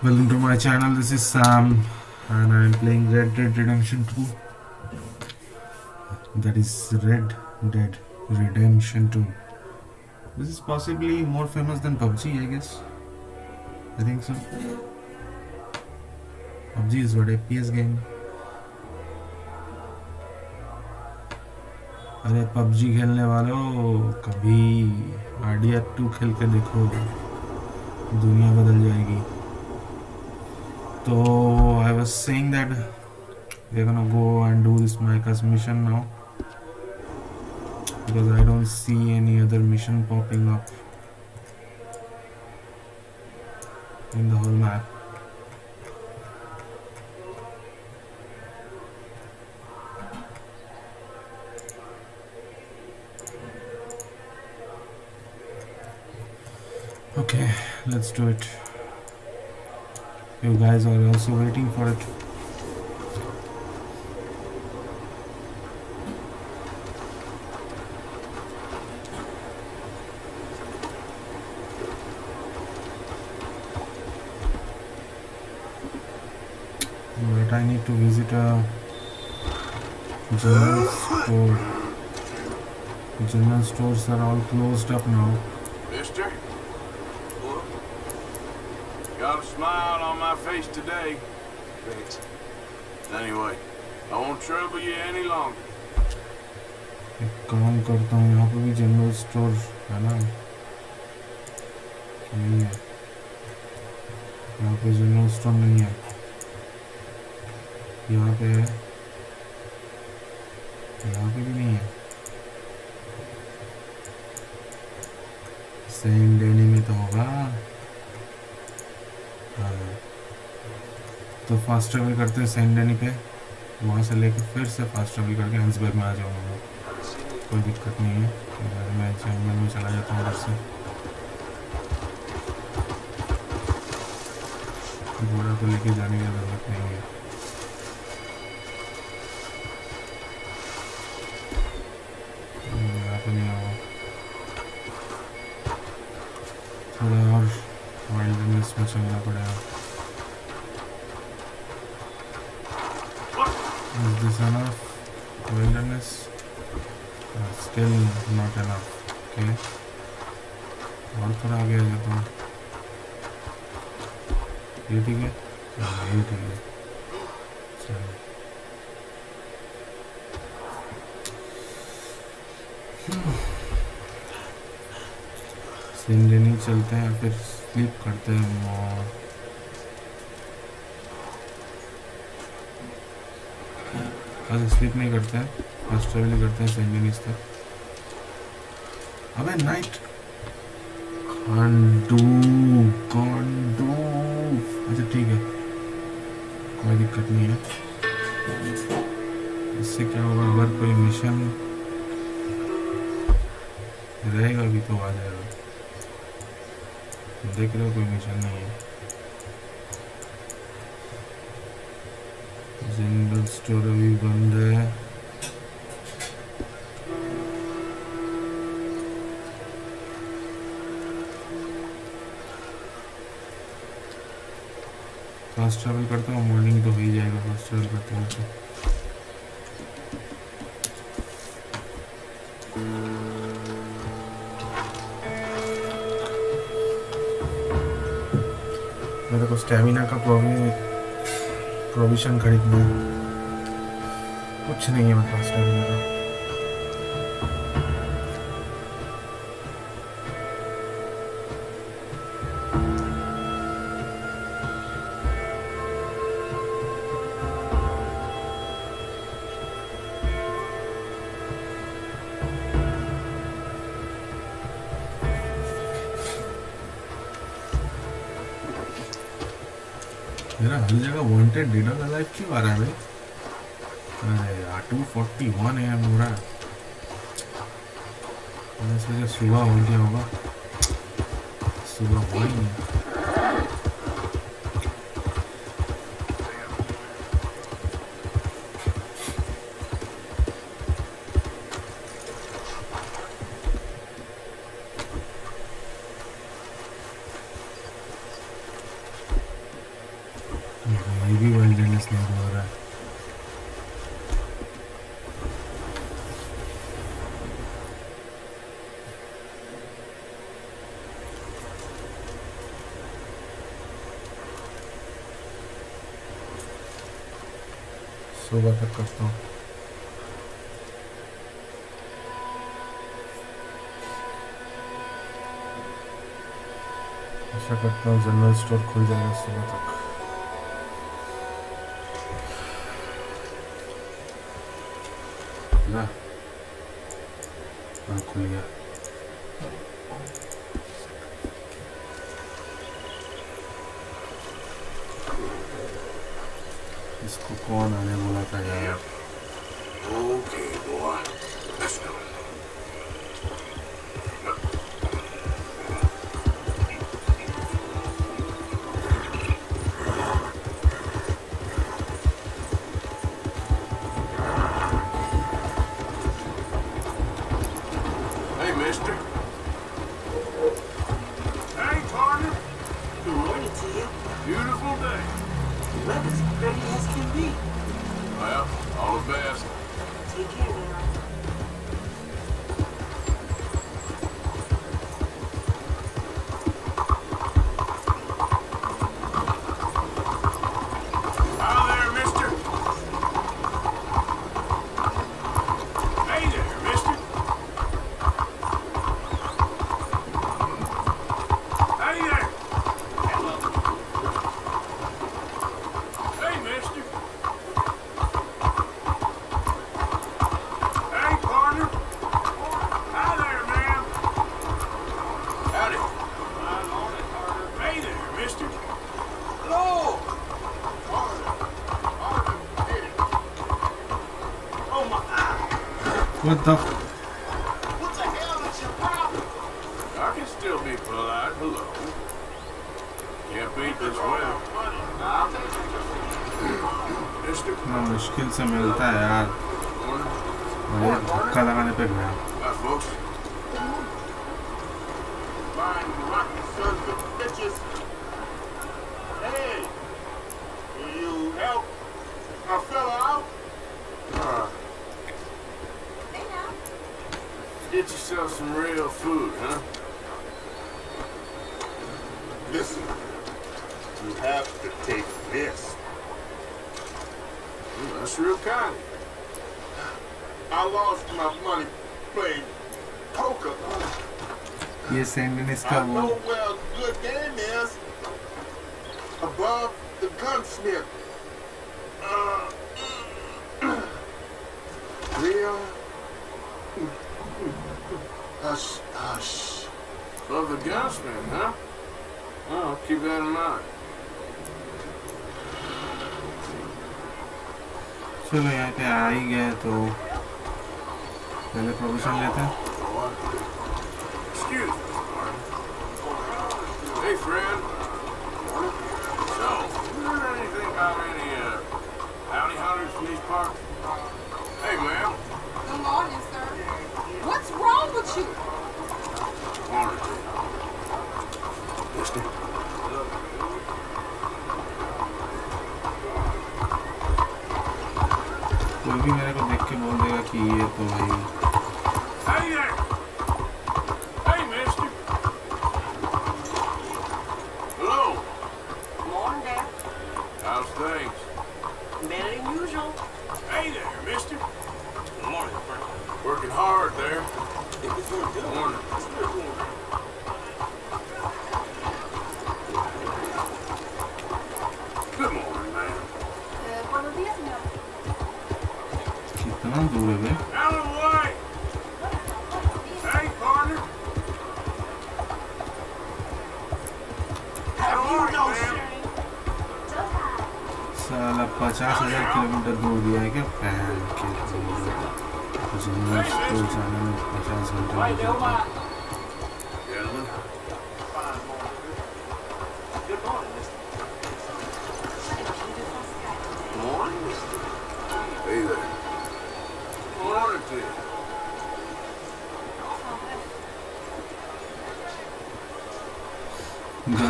Welcome to my channel. This is Sam, and I am playing Red Dead Redemption 2. That is Red Dead Redemption 2. This is possibly more famous than PUBG, I guess. I think so. PUBG is what FPS game. अरे PUBG खेलने वालों कभी RDR to खेल के देखो दुनिया बदल जाएगी so I was saying that we're gonna go and do this Micah's mission now. Because I don't see any other mission popping up in the whole map. Okay let's do it. You guys are also waiting for it. But I need to visit a general store. General stores are all closed up now. Mister? Look. Got a smile on my face today. Thanks. Anyway, I won't trouble you any longer. एक काम करता हूँ यहाँ पे भी general store है ना नहीं है यहाँ पे जनरल स्टोर नहीं है यहाँ पे है तो फास्ट ट्रेवल करते हैं सेंट डेनी पे। वहाँ से लेकर फिर से फास्ट ट्रेवल करके हंसबर्ग में आ जाऊँगा। कोई दिक्कत नहीं है। अगर मैं जंगल में चला जाता हूँ उधर से। घोड़ा को लेके जाने की ज़रूरत नहीं है। वाइल्डनेस में चलना पड़ेगा Is this enough wilderness? Uh, still not enough. Okay. और थोड़ा आगे आ जाता हूँ ये ठीक है हाँ, ये ठीक है चलो संडे नहीं चलते हैं फिर स्लीप करते हैं और आज स्लीप नहीं करते हैं। फास्ट ट्रेवल करते हैं सेंट तक अबे नाइट कांडू कांडू अच्छा ठीक है। कोई दिक्कत नहीं है। इससे क्या होगा? अगर कोई मिशन रहेगा भी तो आ जाएगा। देख रहे हो, कोई मिशन नहीं है। जनरल स्टोर अभी बंद है। फास्ट ट्रैवल करता हूँ मॉर्निंग तो हो ही जाएगा फास्ट ट्रैवल करते हैं तो स्टेमिना का प्रोविज़न खरीदना कुछ नहीं है मेरे पास स्टेमिना का। सुबह तक करता हूँ आशा करता हूँ जनरल स्टोर खुल जाएगा सुबह तक खुल गया इसको कौन आने बोला ですね。What the What the hell is your problem? I can still be polite, hello. Can't beat this. Não, o skill está errado. Voy colocar la de pegada. some real food, huh? Listen, you have to take this. Mm, that's real kind. I lost my money playing poker. Yes, and then it's coming. Keep that in mind. चलो यहाँ पे आ ही गए तो पहले provision लेते हैं. Hey, friend. So, you heard anything about any, uh, bounty hunters from these parts? Hey, ma'am. Good morning, sir. What's wrong with you? Morning. Mister. कोई भी मेरे को देख के बोल देगा कि ये तो भाई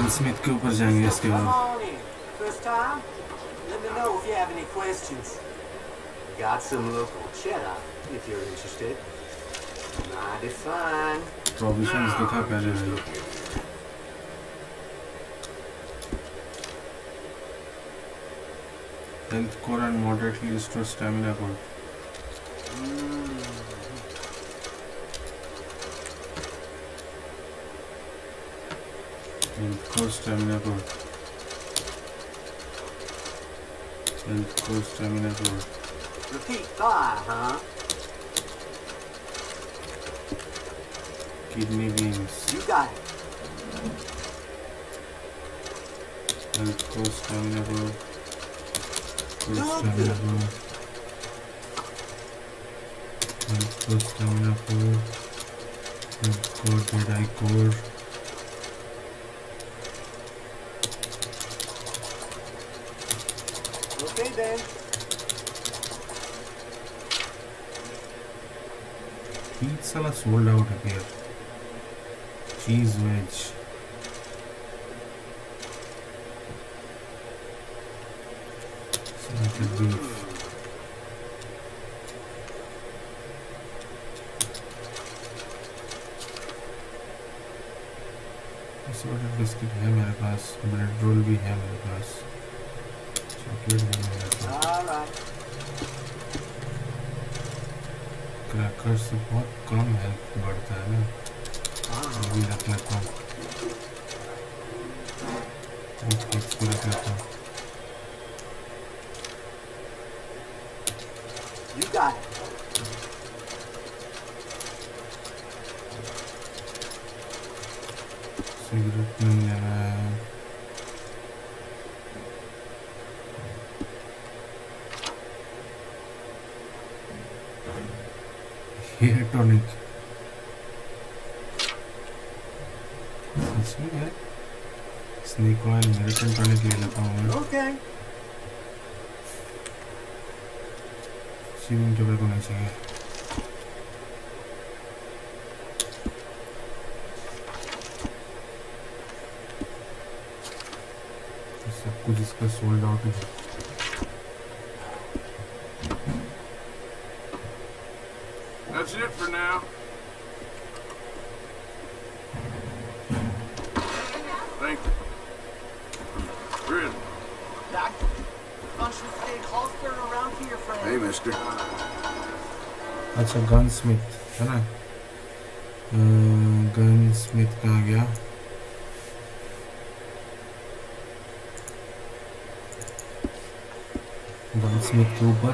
गनस्मिथ के ऊपर जाएंगे इसके Come बाद on in. First time? Let know if you have any questions. Got some local cheddar, if you're interested. Mighty fine. Provisions दिखा पहले Just भाई looking. Health core and moderately restore stamina core. Health core stamina core. Health core stamina core. Repeat fire, huh? Kidney beans. You got it. Health core stamina core. Core Oh, stamina good. core. Health core stamina core. Core Jedi core. Okay then. Pizza sold out here. Cheese wedge. Hair tonic सच में है snake oil American tonic ले लेता हूँ मैं। Okay. Swimming table को नहीं चाहिए। तो सब कुछ इसका सोल्ड आउट है। That's it for now. Thank you. Really? Doc, bunch of big holster around here, friend. Hey, mister. अच्छा गन स्मिथ है ना गन स्मिथ कहाँ गया गन स्मिथ के ऊपर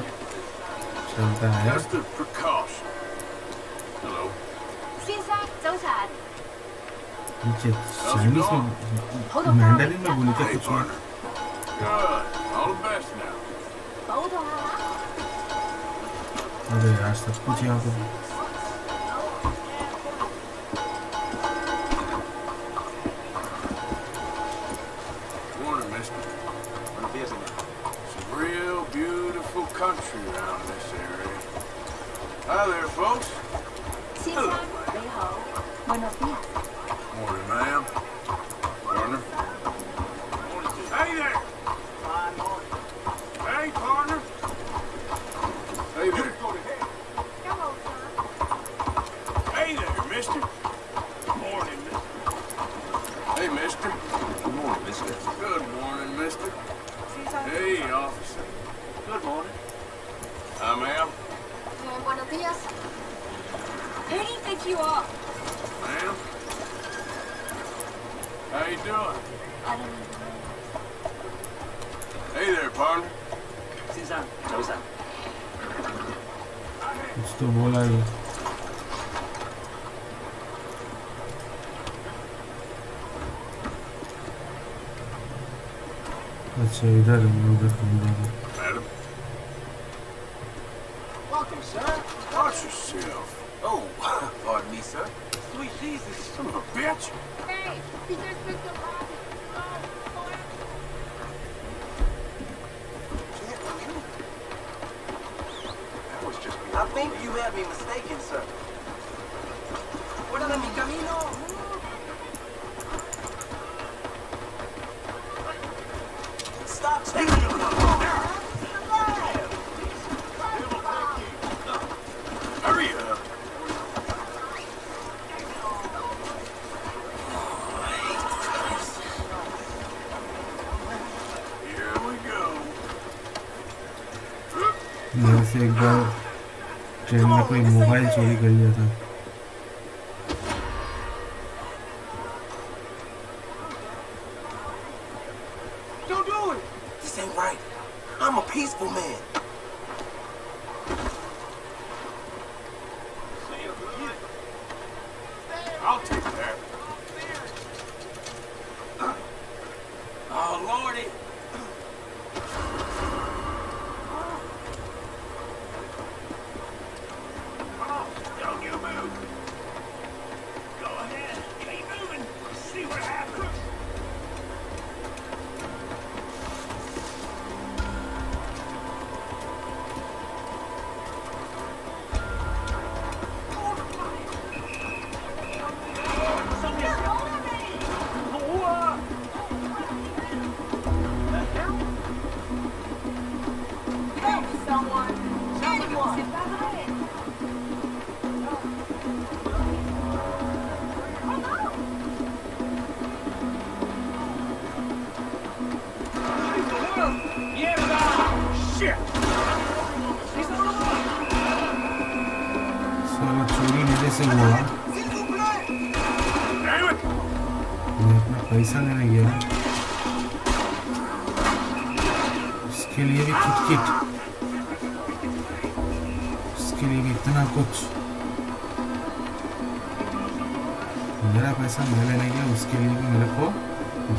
चलता है नीचे चाइनीज में मैंडलिन में बोली क्या कुछ और अरे यार सब कुछ यहाँ पे country around this area. Hi there, folks. días. Who do you think you are? I am. How you doing? I don't know. Hey there, partner. Susan, Susan. Estou bolado. Let's say that and move it from there. Yourself. Oh, pardon me, sir. Sweet Jesus. Son of a bitch. Hey, he just picked up Bobby. That was just I think you had me mistaken, sir.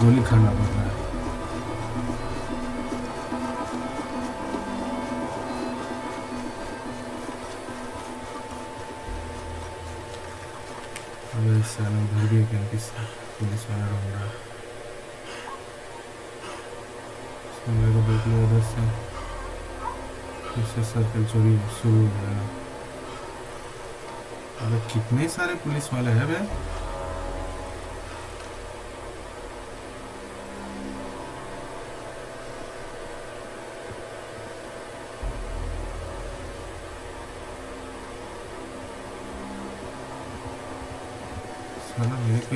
गोली खाना पड़ रहा है। गया police वाला रहा। है मेरे को उधर से इससे सर्कल चोरी शुरू हो जाएगा अरे कितने सारे पुलिस वाले हैं बे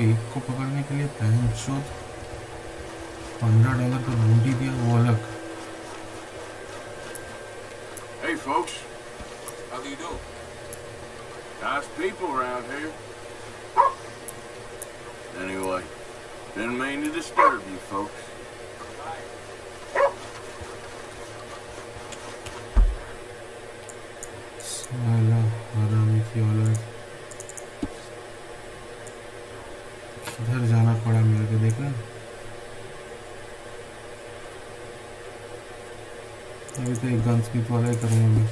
साला एक को पकड़ने के लिए पहन चौथ पंद्रह डॉलर का बूटी दिया वो अलग Hey, folks. How do you do? Nice people around here. Anyway, didn't mean to disturb you folks. साला हरामी की औलाद किधर जाना पड़ा मेरे को देखा अभी तो एक गन स्मिथ वाला ही करूँगा मैं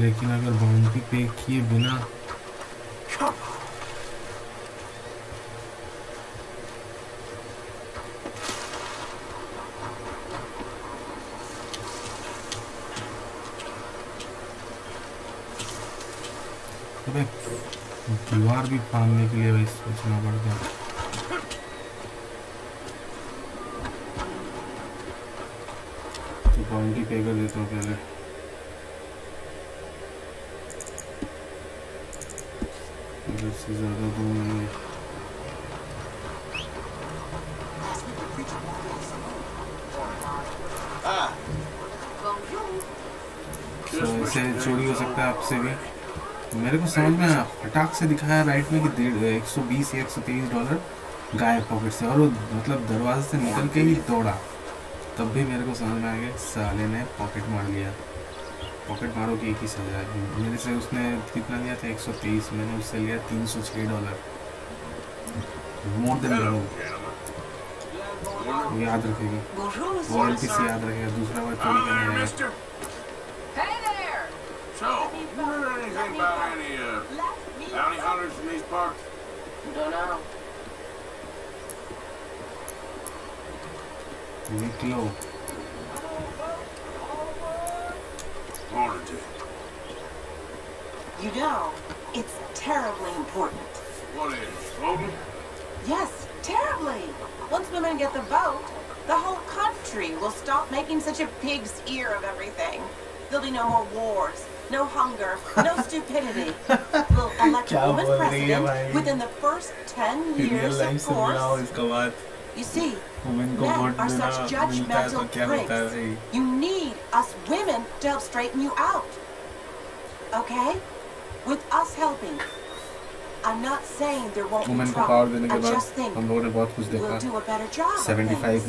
लेकिन अगर बाउंड्री पे किए बिना। अबे दीवार भी फाड़ने के लिए भाई सोचना पड़ता है बाउंड्री पे कर देता हूँ पहले इधर से ज़्यादा दूर नहीं है ऐसे चोरी हो सकता है आपसे भी। मेरे को समझ में आया। फटाक से दिखाया राइट में कि डेढ़, एक सौ बीस, एक सौ तेईस डॉलर गायब पॉकेट से। और वो मतलब दरवाजे से निकल के ही दौड़ा। तब भी मेरे को समझ में आ गया साले ने पॉकेट मार लिया। पॉकेट मारो की एक ही सजा है मेरे से उसने कितना लिया था एक सौ तेईस मैंने उससे लिया तीन सौ छः डॉलर मोर देन डबल याद रखेगी वो एल याद रखेगा दूसरा बार चोरी करने there. So, you heard anything about any uh, bounty hunters in these parts? Don't know. निकलो Morning such a pig's ear of everything. There'll be no more wars, no hunger, no stupidity. We'll elect a woman president within the first 10 years of course. You see, men are such judgmental prigs. You need us women to help straighten you out. Okay? With us helping, I'm not saying there won't be trouble. I just think we'll do a better job 75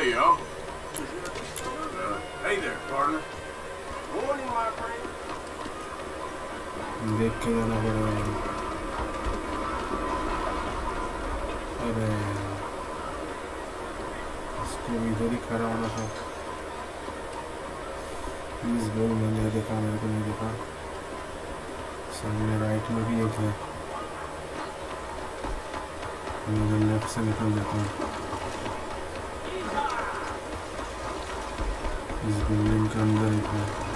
Hey, y'all. Uh, hey there, partner. Morning, my friend. देख के जाना पड़ेगा अरे इसको इधर ही खड़ा होना था प्लीज़ बोल मैंने देखा मेरे को नहीं देखा सामने राइट में भी एक है मैं लेफ़्ट से निकल जाता हूँ 你不能干任何。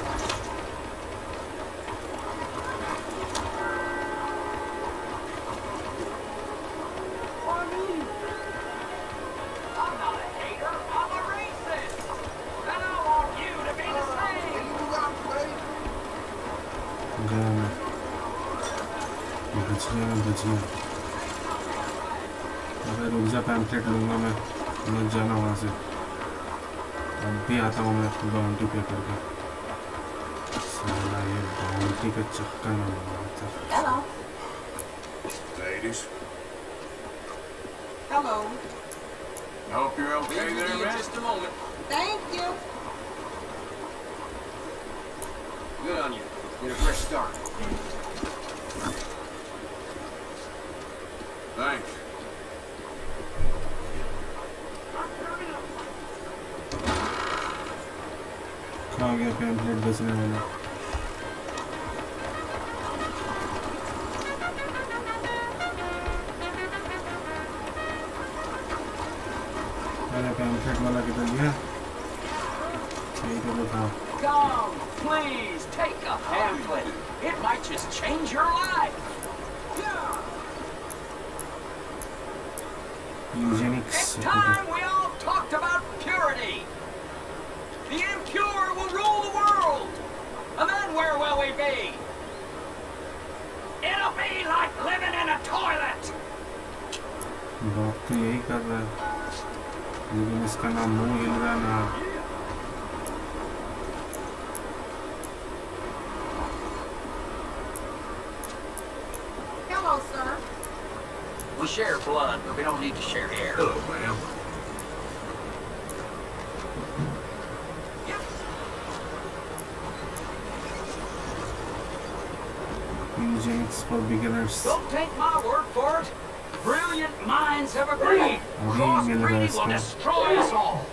भी आता हूँ मैं बाउंटी पे करके साला ये बाउंटी का चक्कर में लगा था Hello. Ladies. Hello. I hope you're okay Be with there, you in man. just a moment. Thank you. Good on you. Get a fresh start. Thanks. कहाँ गया पैम्पलेट बेचने वाला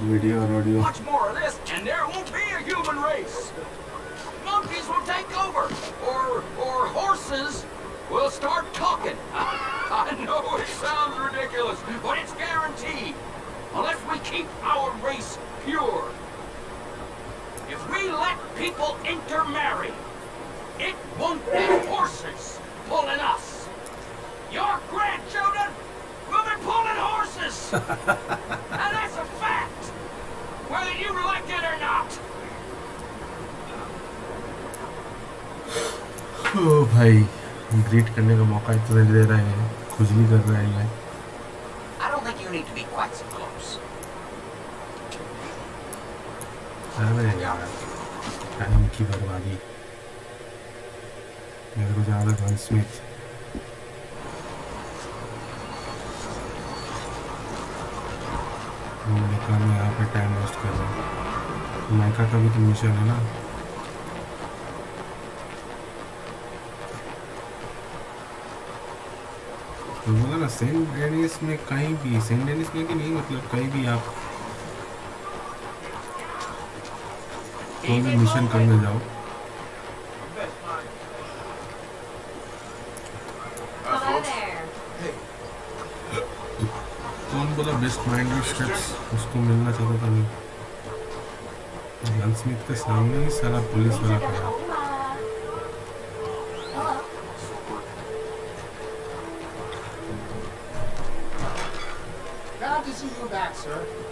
Video audio. Watch more of this, and there won't be a human race. Monkeys will take over, or or horses will start talking. I know it sounds ridiculous, but it's guaranteed. Unless we keep our race pure. If we let people intermarry, it won't be horses pulling us. Your grandchildren will be pulling horses. ओ भाई greet करने का मौका इतना दे रहा है। खुजली कर रहा है। I don't think you need to be quite so close. अरे यार टाइम की बर्बादी। मेरे को ज़्यादा गन स्मिथ मैं यहाँ पे टाइम वेस्ट कर रहा हूँ। माइका का भी तो मिशन है ना? वाला सेंट डेनिस में कहीं भी सेंट डेनिस में कि नहीं मतलब कहीं भी आप कोई भी मिशन करने जाओ। कौन बोला बेस्ट माइंड स्टेप्स उसको मिलना चाहता था नहीं। स्मिथ के सामने ही सारा पुलिस वाला खड़ा। sir.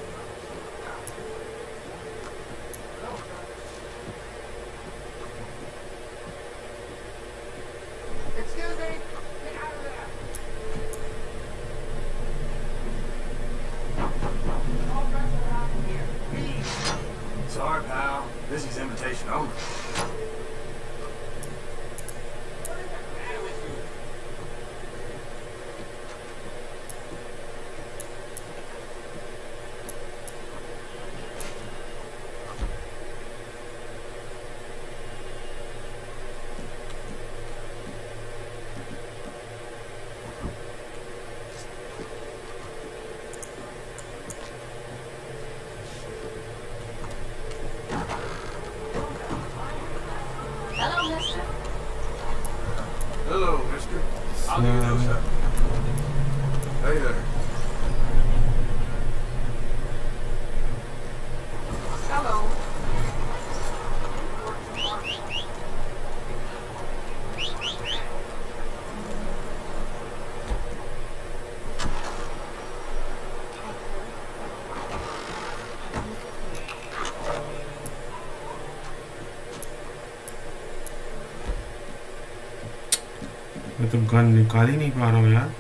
तो गन निकाल ही नहीं पा रहा हूँ यार।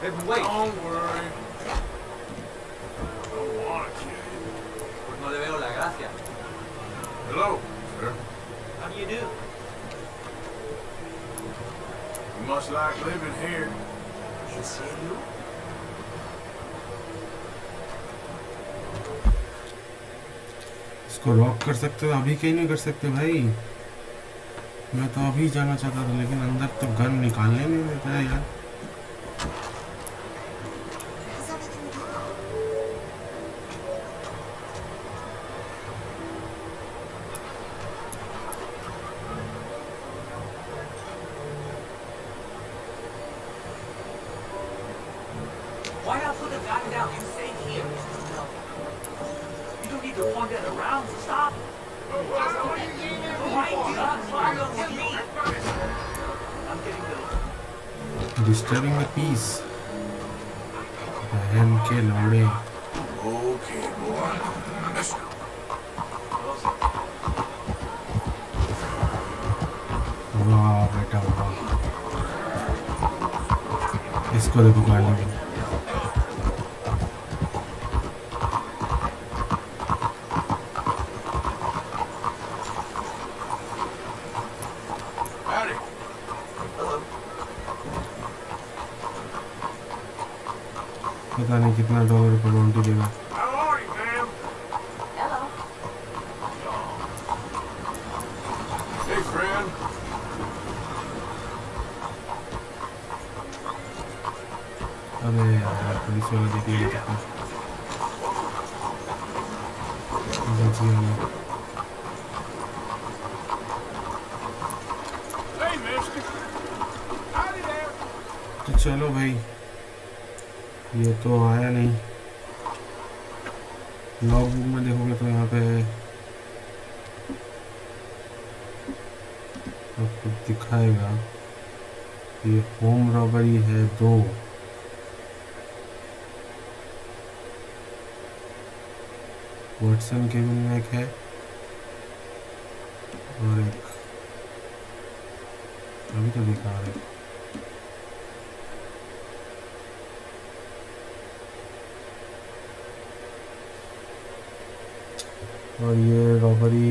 Hey, wait. Don't worry. No le veo la gracia. Hello, sir. How do you do? You must like living here. ¿En serio? इसको रॉक कर सकते हो अभी कहीं नहीं कर सकते भाई मैं तो अभी जाना चाहता था लेकिन अंदर तो गन निकालने नहीं देता यार ये तो आया नहीं। लॉग बुक में देखोगे तो यहाँ पे आपको दिखाएगा। ये होम रॉबरी है दो। वॉटसन केबिन में एक है और एक अभी तो दिखा रहे हैं। और ये रॉबरी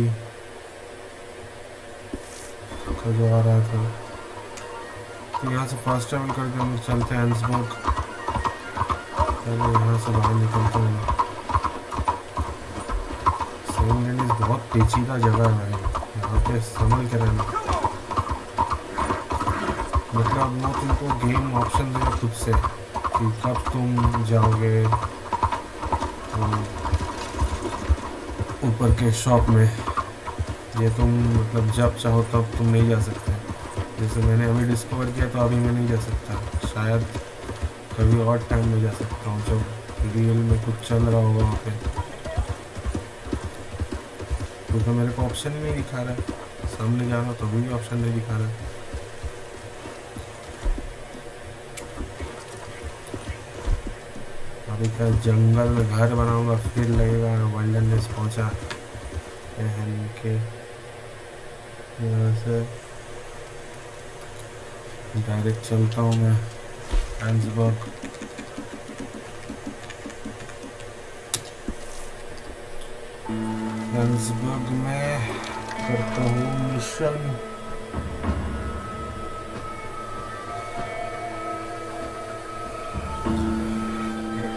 का जो आ रहा था। तो यहाँ से फास्ट ट्रैवल करके हम चलते हैं हैंसबर्ग पहले यहाँ से बाहर निकलते हैं। बहुत पेचीदा जगह है। भाई यहाँ पे संभल के रहना मतलब वो तुमको गेम ऑप्शन देगा खुद से कि कब तुम जाओगे। तो ऊपर के शॉप में। ये तुम मतलब जब चाहो तब तुम नहीं जा सकते। जैसे मैंने अभी डिस्कवर किया तो अभी मैं नहीं जा सकता। शायद कभी और टाइम में जा सकता हूँ, जब रियल में कुछ चल रहा होगा वहाँ पे। क्योंकि तो मेरे को ऑप्शन नहीं दिखा रहा है। सामने जाना तो भी ऑप्शन नहीं दिखा रहा है। क्या जंगल में घर बनाऊँगा, फिर लगेगा वाइल्डनेस पहुँचा। पहन के। यहाँ से डायरेक्ट चलता हूँ मैं हैंसबर्ग हैंसबर्ग में करता हूँ मिशन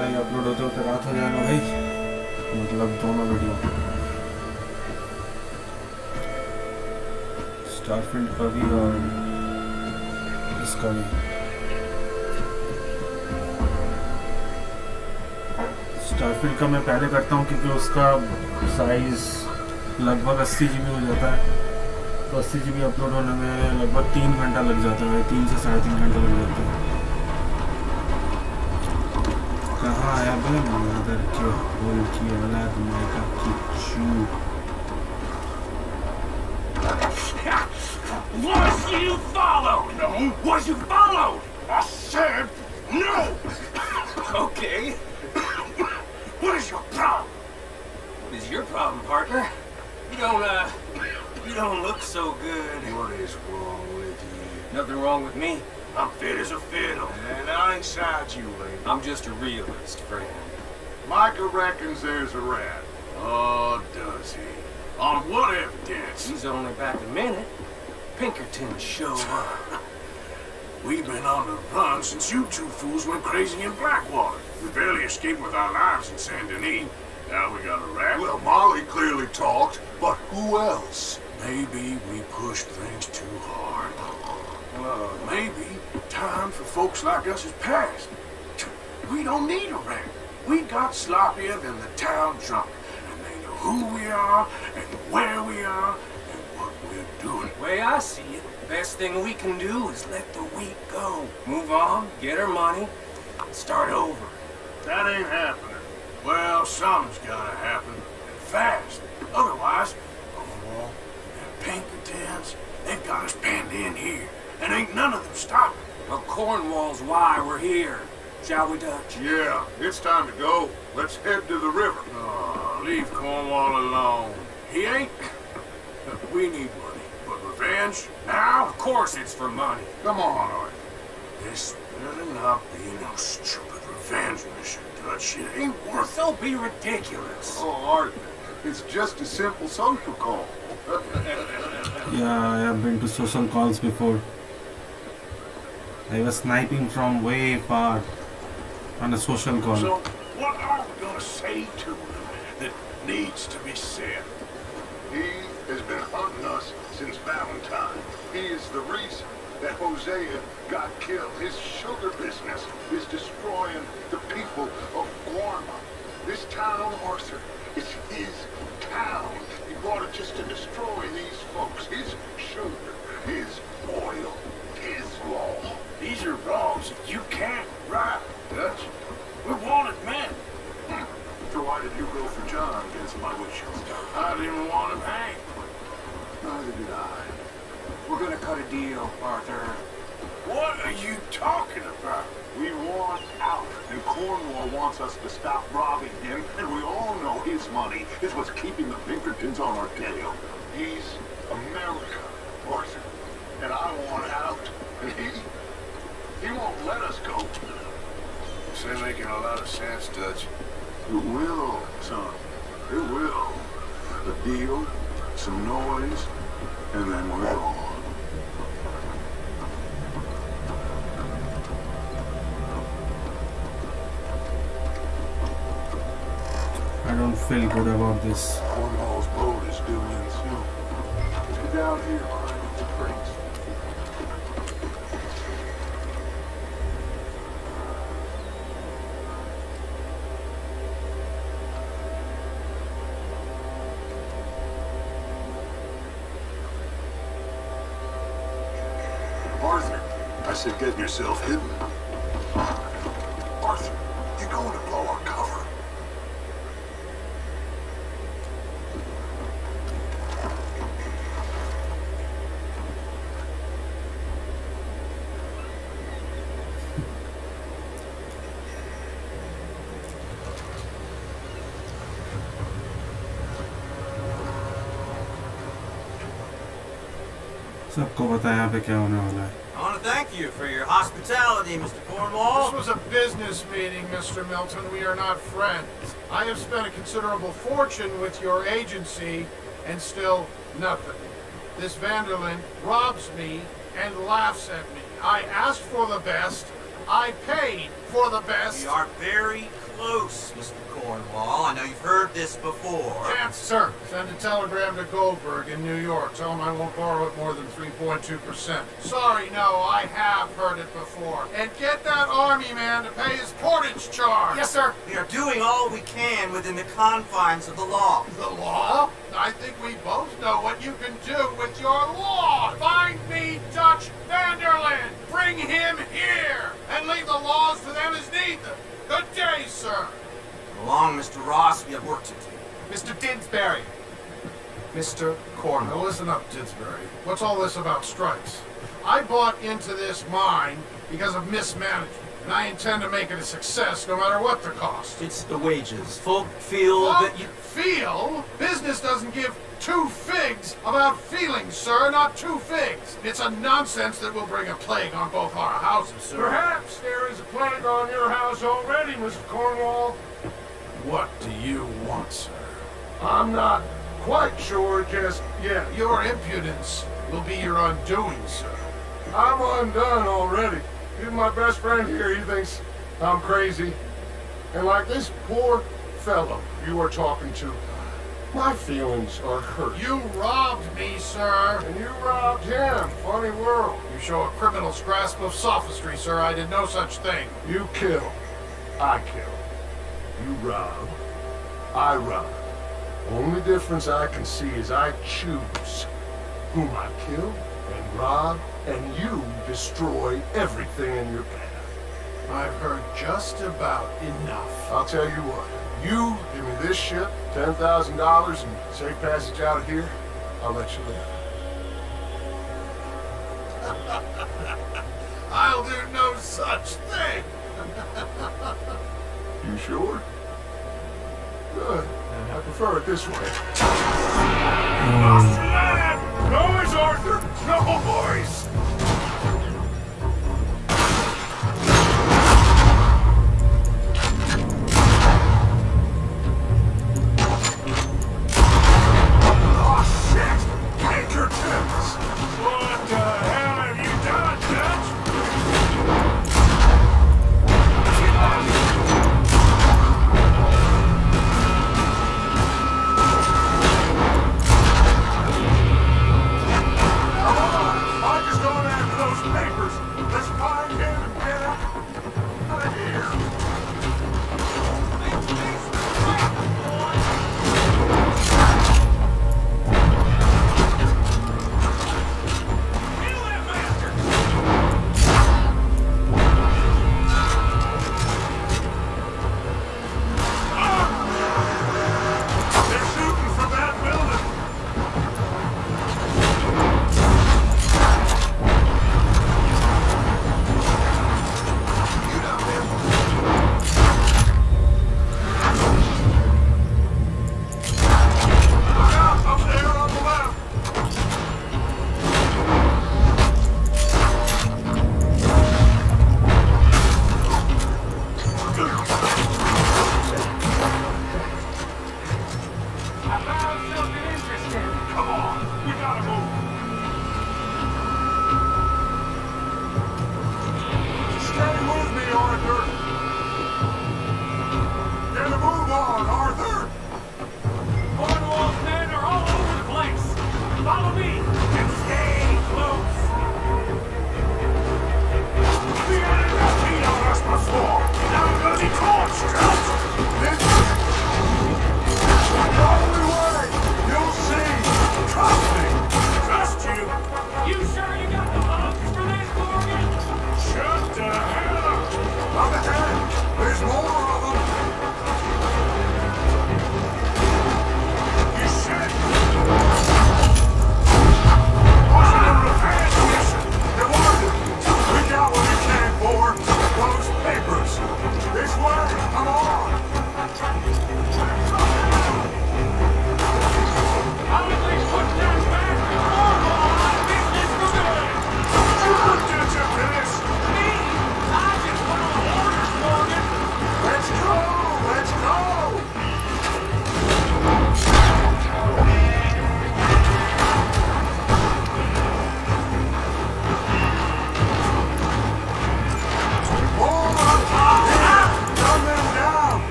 लगता है अपलोड होते होते रात हो जाएगा भाई। मतलब दोनों वीडियो स्टारफील्ड का भी और इसका भी। स्टारफील्ड का मैं पहले करता हूँ क्योंकि उसका साइज़ लगभग 80 जीबी हो जाता है। तो 80 जीबी अपलोड होने में लगभग तीन घंटा लग जाता है, तीन से साढ़े तीन घंटा लग जाता है। Caralho, agora mano, que horror, que olhado, mega, que tio. Was you followed? No. Was you followed? I said no. okay. what is your problem? What is your problem, partner? You don't, uh, you don't look so good. What is wrong with you? Nothing wrong with me. I'm fit as a fiddle. And I ain't side you, lady. I'm just a realist, friend. Micah reckons there's a rat. Oh, does he? On what evidence? He's only back a minute. Pinkerton show up. We've been on the run since you two fools went crazy in Blackwater. We barely escaped with our lives in Saint Denis. Now we got a rat. Well, Molly clearly talked, but who else? Maybe we pushed things too hard. Well, maybe time for folks like us is past. We don't need a rat. We got sloppier than the town drunk. And they know who we are, and where we are, and what we're doing. Way I see it, the best thing we can do is let the week go. Move on, get our money, start over. That ain't happening. Well, something's gotta happen. And fast. Otherwise, oh, Cornwall and Pinkertons, they've got us penned in here. And ain't none of them stopping. Well, Cornwall's why we're here. Shall we, Dutch? Yeah, it's time to go. Let's head to the river. Oh, leave Cornwall alone. He ain't... We need money. But revenge? Now? Of course it's for money. Come on, Arthur. This better not be no stupid revenge mission, Dutch. It ain't worth it. Don't be ridiculous. Oh, Arthur, it's just a simple social call. Yeah, I have been to social calls before. I was sniping from way far on a social call. So, what are we gonna say to him that needs to be said? He has been hunting us since Valentine. He is the reason that Hosea got killed. His sugar business is destroying the people of Guarma. This town, Arthur, is his town. He brought it just to destroy these folks. His sugar, his oil, his law. These are wrongs that you can't right, Dutch. We're wanted men. So why did you go for John against my wishes? I didn't want him hanged. Neither did I. We're gonna cut a deal, Arthur. What are you talking about? We want out, and Cornwall wants us to stop robbing him, and we all know his money is what's keeping the Pinkertons on our tail. He's America, Arthur, and I want out, and he, he won't let us go. This ain't making a lot of sense, Dutch. It will, son. It will. A deal, some noise, and then we're on. I don't feel good about this. Cornwall's boat is due in soon. Get down here I said get yourself hidden. Arthur, you're going to blow our cover. सबको पता है यहाँ पे क्या होने वाला है I want to thank you for your hospitality, Mr. Cornwall. This was a business meeting, Mr. Milton. We are not friends. I have spent a considerable fortune with your agency, and still nothing. This Van der Linde robs me and laughs at me. I asked for the best. I paid for the best. We are very close, Mr. Cornwall. I know you've heard this before. Yes, sir. Send a telegram to Goldberg in New York. Tell him I won't borrow it more than 3.2%. Sorry, no, I have heard it before. And get that army man to pay his portage charge. Yes, sir. We are doing all we can within the confines of the law. The law? I think we both know what you can do with your law. Find me Dutch Van der Linde. Bring him here. And leave the laws to them as need them. Good day, sir. Come along, Mr. Ross. We have work to do. Mr. Dinsbury. Mr. Cornwall. Now listen up, Dinsbury. What's all this about strikes? I bought into this mine because of mismanagement, and I intend to make it a success no matter what the cost. It's the wages. Folk feel Folk that you... feel? Business doesn't give two figs about feelings, sir, not two figs. It's a nonsense that will bring a plague on both our houses, sir. Perhaps there is a plague on your house already, Mr. Cornwall. What do you want, sir? I'm not quite sure just yet. Your impudence will be your undoing, sir. I'm undone already. Even my best friend here, he thinks I'm crazy. And like this poor fellow you are talking to, my feelings are hurt. You robbed me, sir. And you robbed him. Funny world. You show a criminal's grasp of sophistry, sir. I did no such thing. You kill. I kill. You rob. I rob. Only difference I can see is I choose whom I kill and rob, and you destroy everything in your path. I've heard just about enough. I'll tell you what. You give me this ship, ten thousand dollars, and safe passage out of here. I'll let you live. I'll do no such thing. You sure? Good. I prefer it this way. Um. Noise, Arthur! Noise! Oh,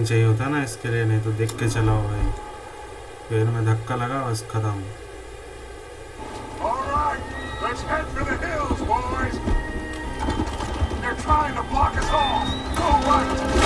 bonding चाहिए होता है ना इसके लिए नहीं तो देख के चलाओ भाई पैर में धक्का लगा बस खत्म. They're trying to block us off. Go right.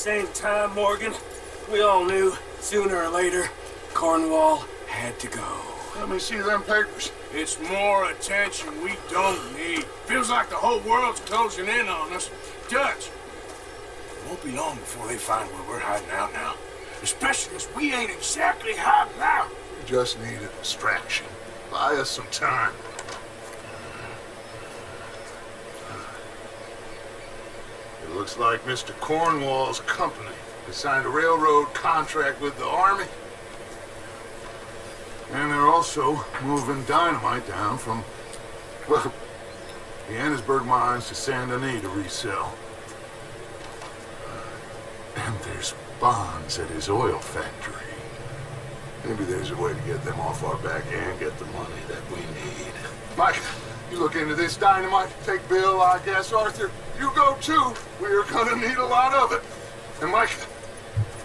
Same time, Morgan. We all knew, sooner or later, Cornwall had to go. Let me see them papers. It's more attention we don't need. Feels like the whole world's closing in on us. Dutch, it won't be long before they find where we're hiding out now. Especially as we ain't exactly hiding out. We just need a distraction. Buy us some time. Looks like Mr. Cornwall's company has signed a railroad contract with the Army. And they're also moving dynamite down from, well, the Annesburg mines to Saint Denis to resell. Uh, and there's bonds at his oil factory. Maybe there's a way to get them off our back and get the money that we need. Micah, you look into this dynamite. Take Bill, I guess, Arthur. You go too. We're gonna need a lot of it. And Micah,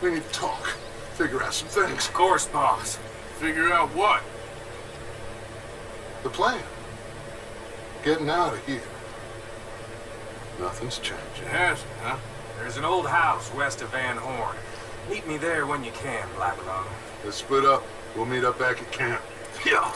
we need to talk. Figure out some things. Of course, boss. Figure out what? The plan. Getting out of here. Nothing's changed. It hasn't, huh? There's an old house west of Van Horn. Meet me there when you can, Black Lung. Let's split up. We'll meet up back at camp. Yeah.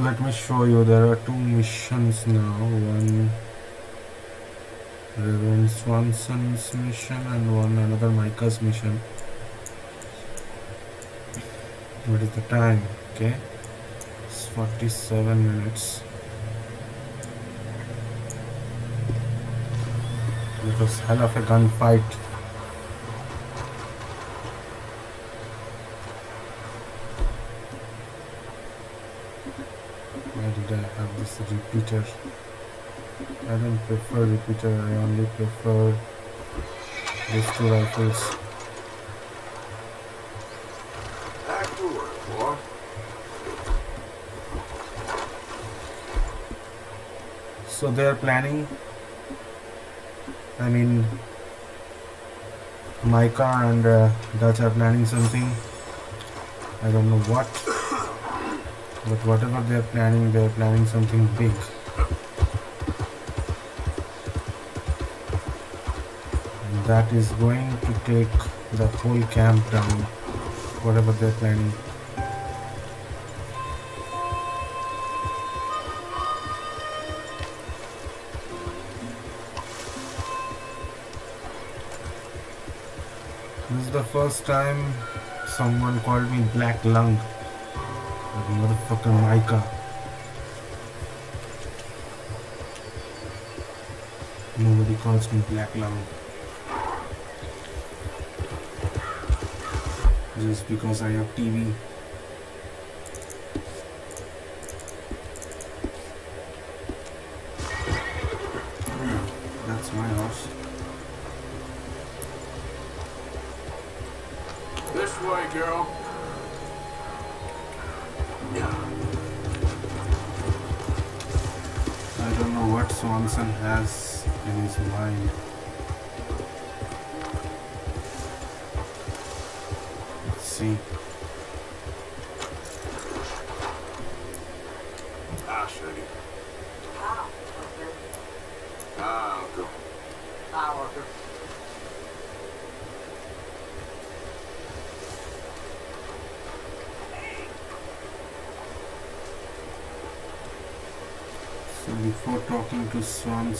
So let me show you there are two missions now. One Reverend Swanson's mission and one another Micah's mission. What is the time? Okay. It's 47 minutes. It was hell of a gunfight. Why did I have this repeater? I don't prefer repeater, I only prefer these two rifles. Back to work, boy. So they are planning. I mean, Micah and uh, Dutch are planning something. I don't know what, but whatever they are planning, they are planning something big. That is going to take the whole camp down. Whatever they are planning. This is the first time someone called me Black Lung. That motherfucker Micah. Nobody calls me Black Lung. Just because I have TB.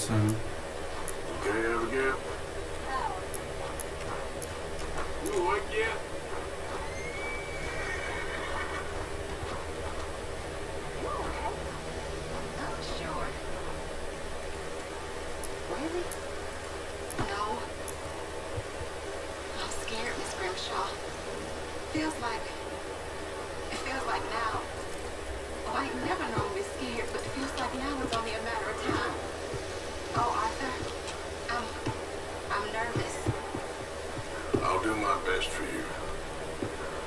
Swanson, Okay, Abigail? You awake yet? Oh, sure. Really? No. I'm scared, Miss Grimshaw. Feels like... It feels like now. Oh, I ain't never known to be scared, but it feels like now it's only a matter of time. Oh, Arthur, I'm... I'm nervous. I'll do my best for you.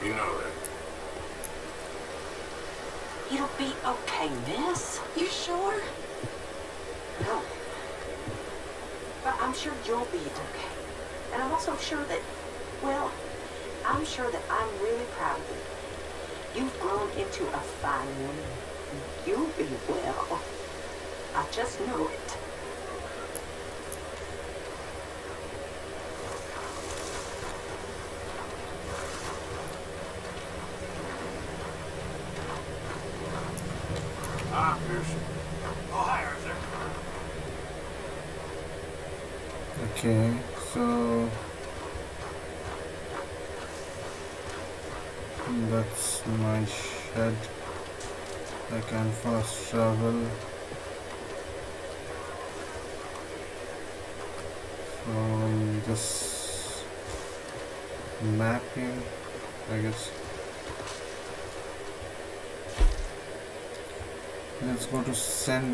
You know that. It'll be okay, miss. You sure? No. But I'm sure you'll be okay. Sure that, well, I'm sure that I'm really proud of you. You've grown into a fine woman. You'll be well. I just know it.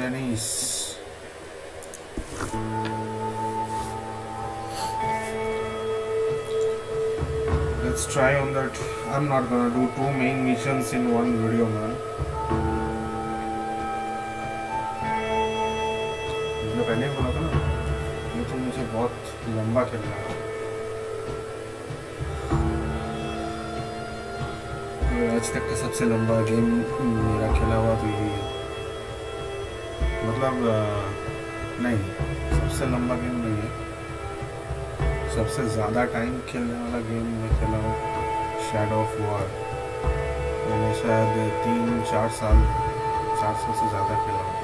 Saint Denis. Let's try on that. I'm not gonna do two main missions in one video, man. जो पहले बोला था ना ये बहुत लंबा खेल रहा है आज तक का सबसे लंबा गेम मेरा खेला हुआ तो यही है मतलब नहीं, सबसे लंबा गेम नहीं है। सबसे ज़्यादा टाइम खेलने वाला गेम मैं खेला हूँ शैडो ऑफ़ वॉर मैंने शायद तीन, चार साल चार साल से ज़्यादा खेला हूँ।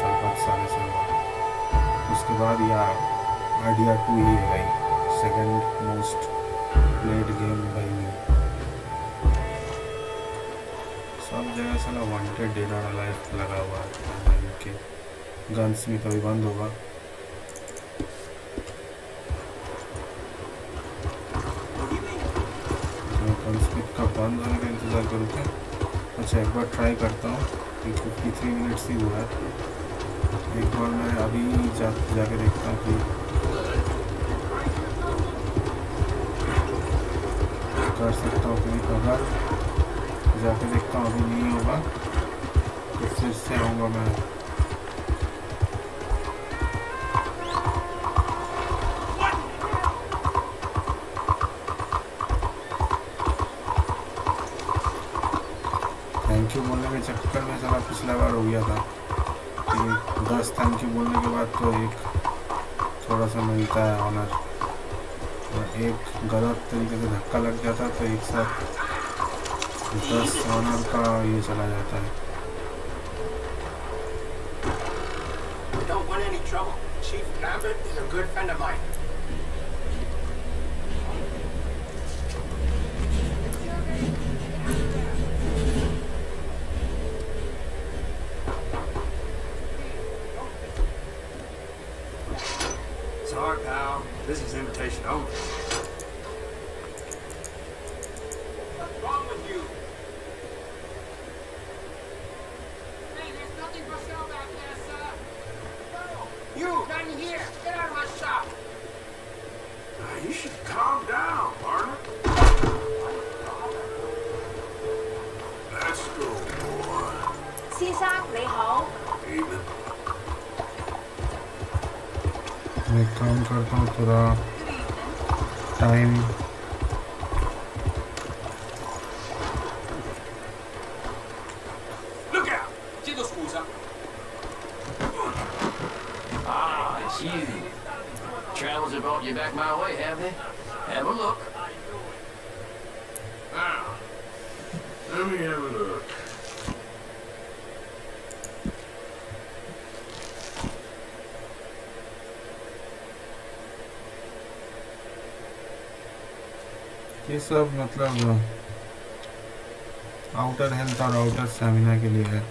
चार, पाँच साल से हुआ। उसके बाद या आइडिया टू ही है भाई। सेकंड मोस्ट प्लेड गेम भाई में सब जगह साला वांटेड और लाइफ लगा हुआ है। के गन्स में कभी बंद होगा। बंद होने का इंतज़ार करूँ क्या अच्छा एक बार ट्राई करता हूँ। कि फिफ्टी थ्री मिनट्स ही हुआ है। एक बार मैं अभी जा, जाके देखता हूँ कि कर सकता हूँ कि अगर जाके देखता हूँ, अभी नहीं होगा। तो फिर से आऊँगा मैं। पिछला बार हो गया था दस थैंक यू बोलने के बाद तो एक थोड़ा सा मिलता है ऑनर और एक गलत तरीके से धक्का लग जाता तो एक साथ दस ऑनर का ये चला जाता है Don't want any trouble. Chief Lambert is a good friend of mine. the time. मतलब आउटर हेल्थ और आउटर स्टेमिना के लिए है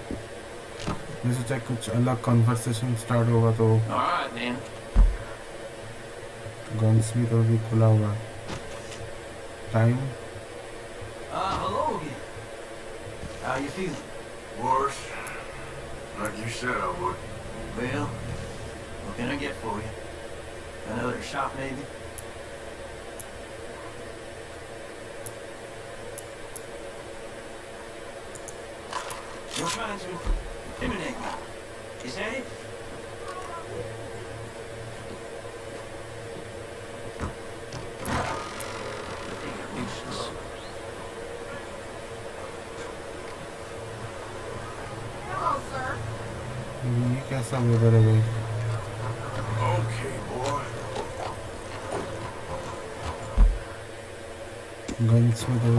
मैं सोचा कुछ अलग कन्वर्सेशन स्टार्ट होगा तो. गन्स भी तो अभी खुला हुआ है time Ah, again. How you feeling? Worse. Like you said I would. Well, what can I get for you? Another shot, maybe? Intimidate. Is? Mm, you got something better than Okay, boy. The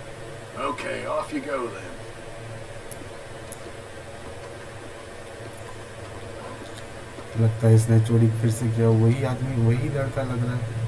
Okay, off you go then. लगता है इसने चोरी फिर से किया वही आदमी वही लड़का लग रहा है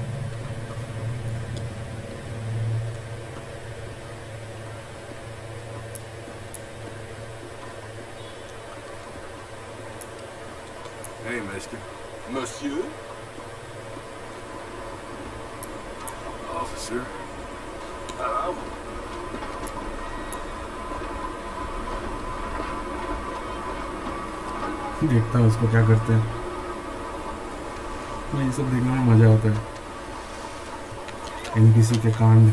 उसको क्या करते हैं? ये सब देखने में मज़ा आता है। एनपीसी के कांड।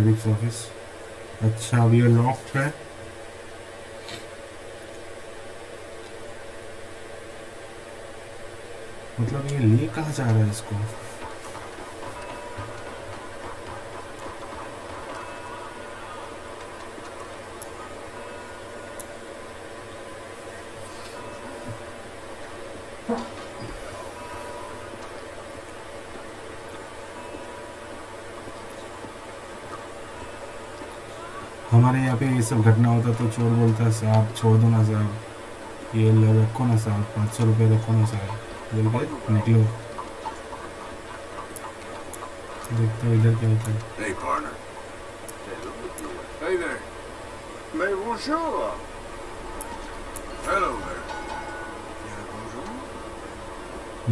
दूर ऑफ़िस अच्छा अब ये लॉक है मतलब ये ले कहाँ जा रहा है इसको हमारे यहाँ पे ये सब घटना होता तो चोर बोलता है साहब छोड़ दो ना साहब। ये ले रखो ना साहब पाँच सौ रुपये रखो ना साहब। बोल के निकलो। देखते इधर क्या होता है।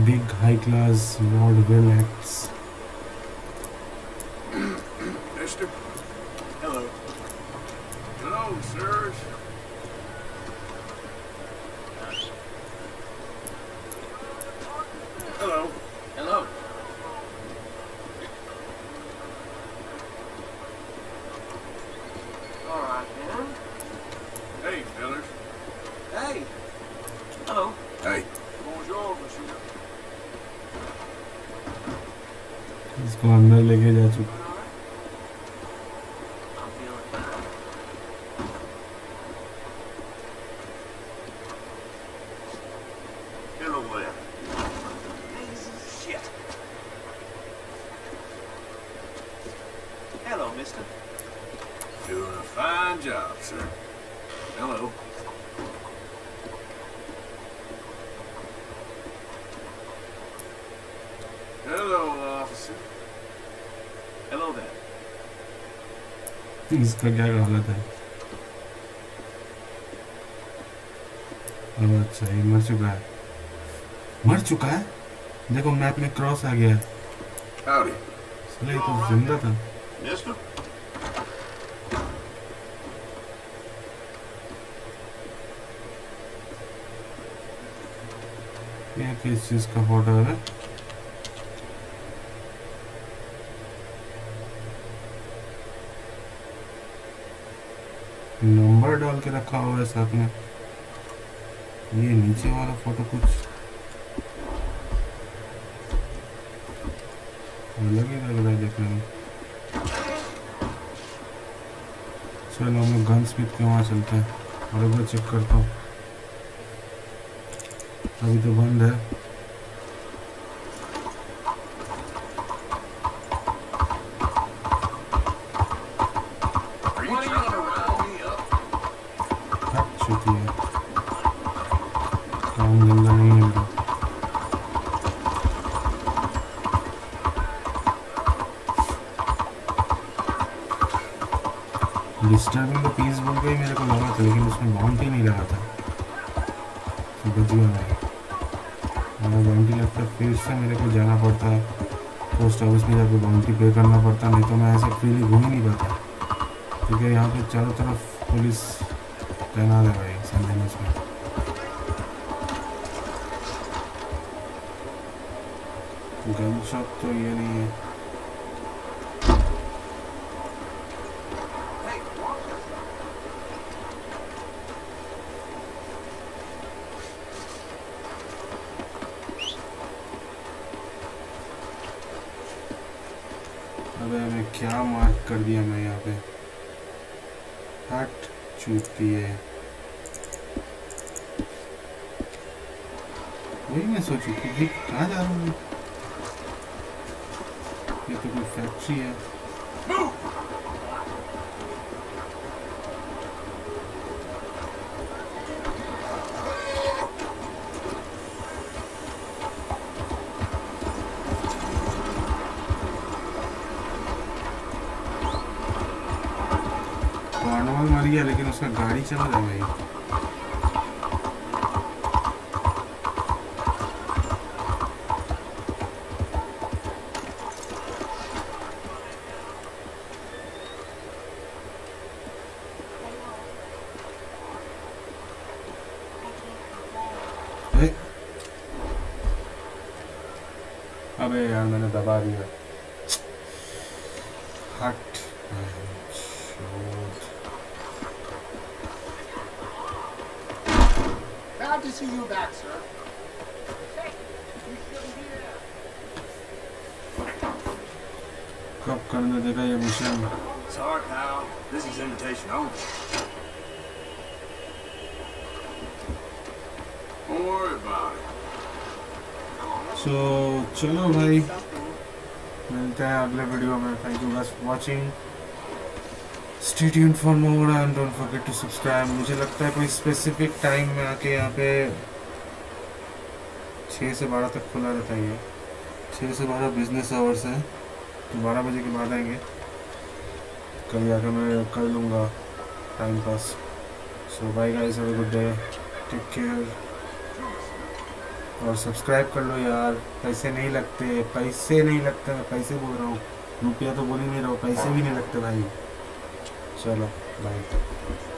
Big high class world well acts इसका क्या हालत है? ओह, अच्छा ये मर चुका है। मर चुका है? देखो मैप में क्रॉस आ गया है. ये तो ज़िंदा था। Mister? ये किस चीज़ का फ़ोटो है? नंबर डाल के रखा हुआ है साथ में। ये नीचे वाला फ़ोटो कुछ अलग ही लग रहा है देखने में। चलो, हम लोग गन स्मिथ के वहाँ चलते हैं। और एक बार चेक करता हूँ। अभी तो बंद है। वही मैं सोचू कि भाई कहाँ जा रहा हूँ ये तो कोई फैक्ट्री है। लेकिन उसका गाड़ी चल रहा stay tune for more and don't forget to subscribe मुझे लगता है कोई स्पेसिफिक टाइम में आके यहाँ पे छः से बारह तक खुला रहता है ये छः से बारह बिज़नेस आवर्स हैं। तो बारह बजे के बाद आएँगे। कभी आकर मैं कर लूँगा time pass so bye guys have good day take care और सब्सक्राइब कर लो यार। पैसे नहीं लगते। पैसे नहीं लगते। मैं पैसे बोल रहा हूँ। रुपया तो बोल ही नहीं रहा हूँ। पैसे भी नहीं लगते भाई। चलो बाय